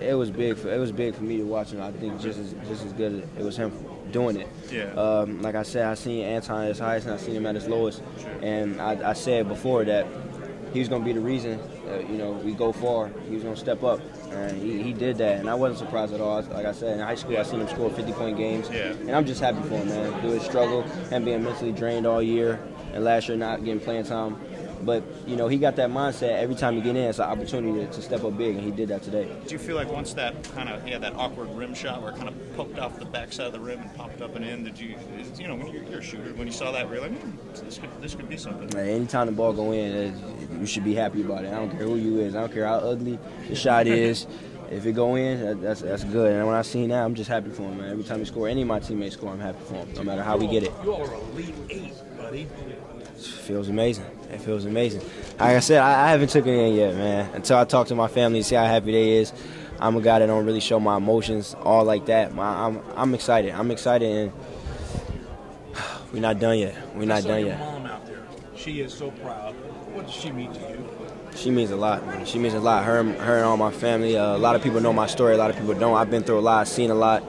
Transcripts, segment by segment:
It was big. For, it was big for me to watch, and I think just as just as good. As it was him doing it. Yeah. Um, like I said, I seen Anton at his highest, and I seen him at his lowest. And I, I said before that he was gonna be the reason. Uh, you know, we go far. He was gonna step up, and he, he did that. And I wasn't surprised at all. Like I said, in high school, I seen him score 50 point games. Yeah. And I'm just happy for him, man. Through his struggle and being mentally drained all year, and last year not getting playing time. But you know, he got that mindset. Every time you get in, it's an opportunity to, to step up big, and he did that today. Do you feel like once that kind of he had that awkward rim shot where it kind of poked off the backside of the rim and popped up and in? Did you, you know, when you're, you're a shooter, when you saw that, you're like, hmm, this could this could be something. Like, anytime the ball go in, you should be happy about it. I don't care who you is. I don't care how ugly the shot is. If it go in, that's that's good. And when I seen that, I'm just happy for him, man. Every time he score, any of my teammates score, I'm happy for him, no matter how we get it. You are elite eight, buddy. It feels amazing. It feels amazing. Like I said, I, I haven't took it in yet, man. Until I talk to my family, see how happy they is. I'm a guy that don't really show my emotions all like that. My, I'm I'm excited. I'm excited, and we're not done yet. We're not done yet. mom out there. She is so proud. What does she mean to you? She means a lot. Man. She means a lot. Her, her and all my family. Uh, a lot of people know my story. A lot of people don't. I've been through a lot. Seen a lot.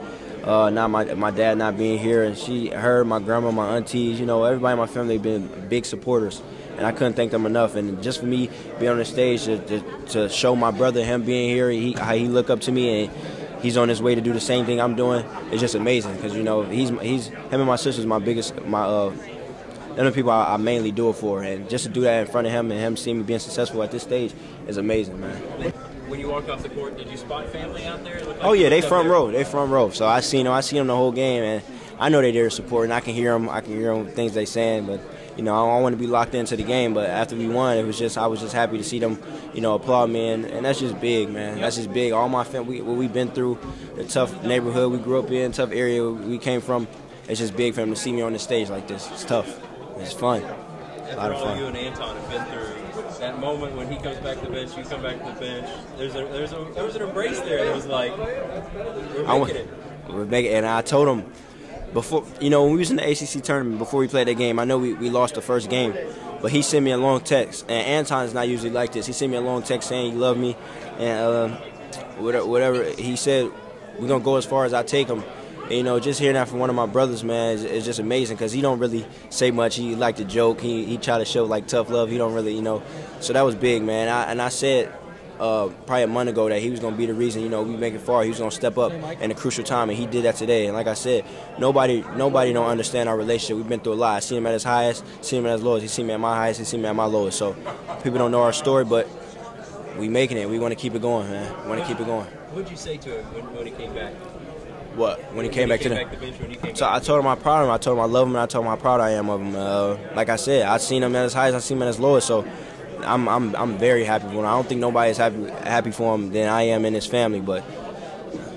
Uh, now my my dad not being here, and she, her, my grandma, my aunties. You know, everybody in my family been big supporters, and I couldn't thank them enough. And just for me being on the stage to, to, to show my brother him being here, he, how he look up to me, and he's on his way to do the same thing I'm doing. It's just amazing because you know he's he's him and my sister's my biggest my uh the people I, I mainly do it for, and just to do that in front of him and him seeing me being successful at this stage is amazing, man. When you walked off the court, did you spot family out there? Like Oh yeah, they front row. They front row. So I seen them. I seen them the whole game, and I know they there to support, and I can hear them. I can hear them things they saying, but you know I don't want to be locked into the game. But after we won, it was just I was just happy to see them, you know, applaud me, and, and that's just big, man. That's just big. All my family, what we've been through, the tough neighborhood we grew up in, tough area we came from. It's just big for them to see me on the stage like this. It's tough. It's fun. A lot of fun. you and Anton have been through, that moment when he comes back to the bench, you come back to the bench. There's a there's a there was an embrace there. It was like we're I making went, it. we're making, and I told him before, you know, when we was in the ACC tournament before we played that game. I know we, we lost the first game, but he sent me a long text, and Anton is not usually like this. He sent me a long text saying he loved me, and uh, whatever, whatever he said, we're gonna go as far as I take him. And, you know, just hearing that from one of my brothers, man, is, is just amazing because he don't really say much. He like to joke. He he try to show like tough love. He don't really, you know. So that was big, man. I, and I said uh, probably a month ago that he was going to be the reason, you know, we make it far. He was going to step up in a crucial time, and he did that today. And like I said, nobody nobody don't understand our relationship. We've been through a lot. I seen him at his highest, seen him at his lowest. He seen me at my highest, he seen me at my lowest. So people don't know our story, but we making it. We want to keep it going, man. We want to keep it going. What would you say to him when, when he came back? What? When he came When back back to the came So. I told him I proud of him. I told him I love him, and I told him how proud I am of him. Uh, like I said, I seen him at his highest, I seen him at his lowest. So I'm I'm I'm very happy for him. I don't think nobody is happy happy for him than I am in his family. But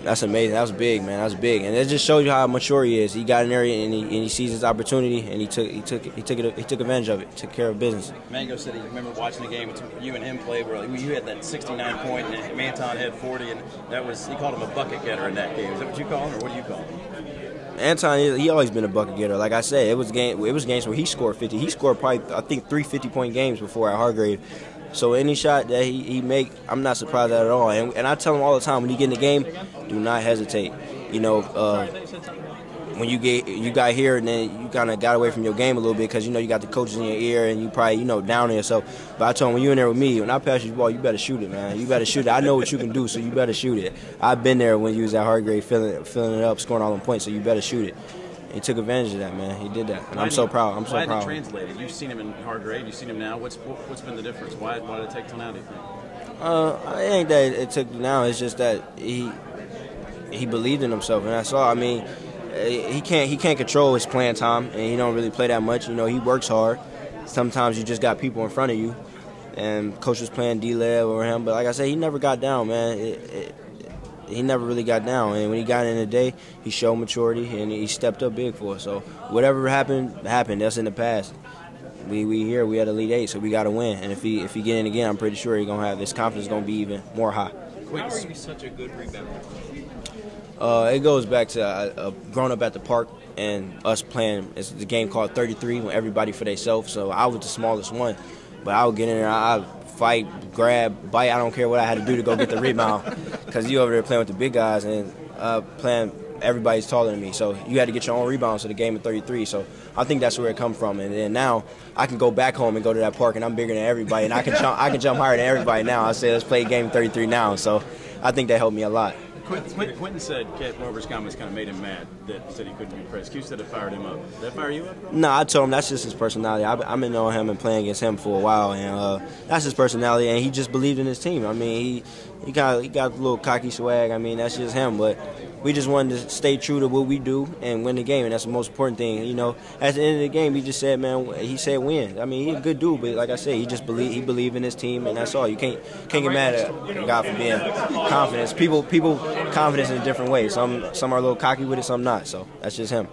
that's amazing. That was big, man. That was big, and it just shows you how mature he is. He got an area and he, and he sees his opportunity, and he took he took he took it he took advantage of it. Took care of business. Mangok said he remember watching the game. between You and him play where you had that 69 point and Manton had 40, and that was he called him a bucket getter in that game. Is that what you call him, or what do you call him? Anton, he he always been a bucket getter. Like I said, it was game. It was games where he scored 50. He scored probably I think three 50 point games before at Hargrave. So any shot that he, he make, I'm not surprised at, all. And, and I tell him all the time when you get in the game, do not hesitate. You know, uh, when you get you got here and then you kind of got away from your game a little bit because you know you got the coaches in your ear and you probably you know down on yourself. But I told him when you in there with me, when I pass you the ball, you better shoot it, man. You better shoot it. I know what you can do, so you better shoot it. I've been there when you was at Hargrave, filling filling it up, scoring all them points, so you better shoot it. He took advantage of that, man. He did that, and Why I'm so proud. I'm so why proud. Why did it translate? You've seen him in Hargrave. You've seen him now. What's what's been the difference? Why why did it take till now? Do you think? Uh, it ain't that it took now. It's just that he he believed in himself, and that's all. I mean, eh, he can't he can't control his playing time, and he don't really play that much. You know, he works hard. Sometimes you just got people in front of you, and coach was playing D Lev over him. But like I said, he never got down, man. It, it, he never really got down, and when he got in the day, he showed maturity and he stepped up big for us. So whatever happened, happened. That's in the past. We we here, we at Elite Eight, so we got to win. And if he if he get in again, I'm pretty sure he gonna have this confidence gonna be even more high. How are you such a good rebounder? Uh, it goes back to uh, uh, growing up at the park and us playing. It's the game called 33 when everybody for themselves. So I was the smallest one, but I would get in there. I I'd fight, grab, bite. I don't care what I had to do to go get the rebound. because you over there playing with the big guys and uh, playing. Everybody's taller than me, so you had to get your own rebounds to the game of 33. So I think that's where it come from. And then now I can go back home and go to that park, and I'm bigger than everybody, and I can jump. I can jump higher than everybody now. I say let's play game 33 now. So I think that helped me a lot. Quentin, Quentin, said Cat Roberts' comments kind of made him mad that said he couldn't be pressed. Q said it fired him up. Did that fire you up? No, I told him that's just his personality. I've, I've been knowing him and playing against him for a while, and uh, that's his personality. And he just believed in his team. I mean, he he got he got a little cocky swag. I mean, that's just him. But we just wanted to stay true to what we do and win the game, and that's the most important thing. You know, at the end of the game, he just said, man, he said win. I mean, he's a good dude, but like I said, he just believe he believe in his team, and that's all. You can't can't get mad at God for being confidence. People people confidence in a different way. Some some are a little cocky with it, some not. So that's just him.